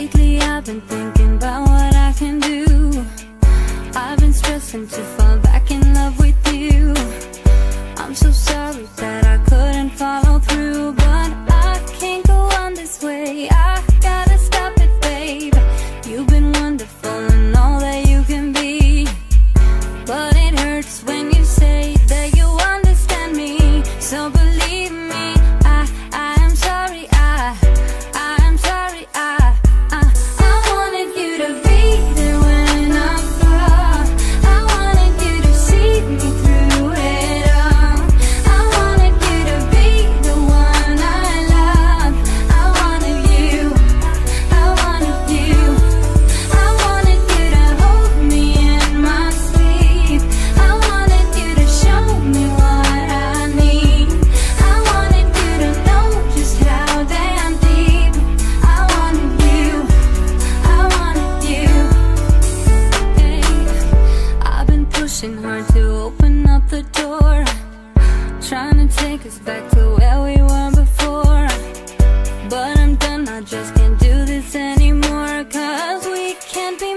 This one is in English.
Lately I've been thinking about what I can do. I've been stressing to pushing hard to open up the door. Trying to take us back to where we were before. But I'm done, I just can't do this anymore. Cause we can't be